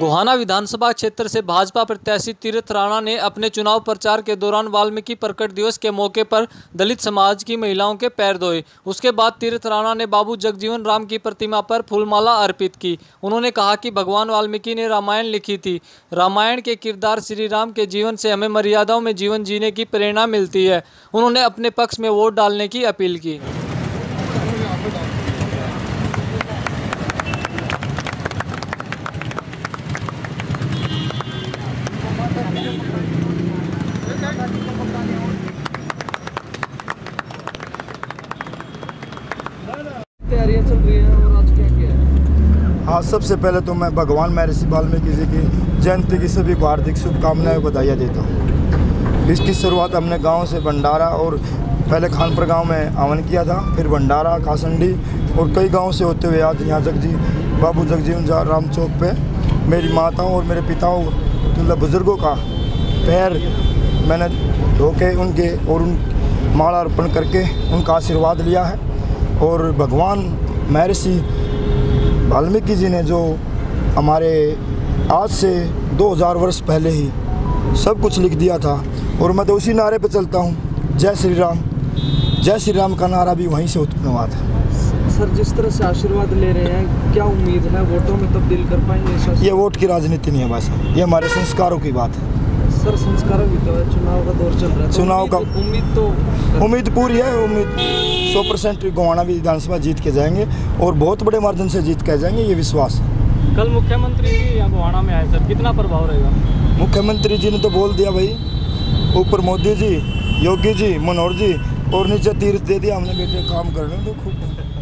गोहाना विधानसभा क्षेत्र से भाजपा प्रत्याशी तीर्थ राणा ने अपने चुनाव प्रचार के दौरान वाल्मीकि प्रकट दिवस के मौके पर दलित समाज की महिलाओं के पैर धोए। उसके बाद तीर्थ राणा ने बाबू जगजीवन राम की प्रतिमा पर फूलमाला अर्पित की। उन्होंने कहा कि भगवान वाल्मीकि ने रामायण लिखी थी। रामायण के किरदार श्री राम के जीवन से हमें मर्यादाओं में जीवन जीने की प्रेरणा मिलती है। उन्होंने अपने पक्ष में वोट डालने की अपील की। तैयारियाँ चल रही हैं और आज क्या क्या है? हाँ सबसे पहले तो मैं भगवान महर्षि वाल्मीकि जी की जयंती की सभी को हार्दिक शुभकामनाएँ बधाइयाँ देता हूँ। इसकी शुरुआत हमने गाँव से भंडारा और पहले खानपुर गाँव में आवन किया था, फिर भंडारा कासंडी और कई गाँव से होते हुए आज यहाँ जगजी, बाबू जगजीवन जा राम चौक पे मेरी माताओं और मेरे पिताओं मतलब बुज़ुर्गों का पैर मैंने धो के उनके और उन माला अर्पण करके उनका आशीर्वाद लिया है। और भगवान महर्षि वाल्मीकि जी ने जो हमारे आज से 2000 वर्ष पहले ही सब कुछ लिख दिया था और मैं तो उसी नारे पर चलता हूँ। जय श्री राम। जय श्री राम का नारा भी वहीं से उत्पन्न हुआ था। सर जिस तरह से आशीर्वाद ले रहे हैं क्या उम्मीद है? वोटों में तब्दील कर पाएँगे ये वोट की राजनीति नहीं है बस ये हमारे संस्कारों की बात है। सर संस्कारों की तो है चुनाव का दौर चल चुनाव का- उम्मीद- तो उम्मीद पूरी है उम्मीद सौ परसेंट गोवाना विधानसभा जीत के जाएँगे और बहुत बड़े मार्जिन से जीत के जाएँगे ये विश्वास। है कल मुख्यमंत्री जी यहाँ गोवाना में आए सर कितना प्रभाव रहेगा? मुख्यमंत्री जी ने तो बोल दिया भाई ऊपर मोदी जी योगी जी मनोहर जी और नीचे तीर्थ दे दिया हमने बेटे काम कर रहे हैं तो खूब।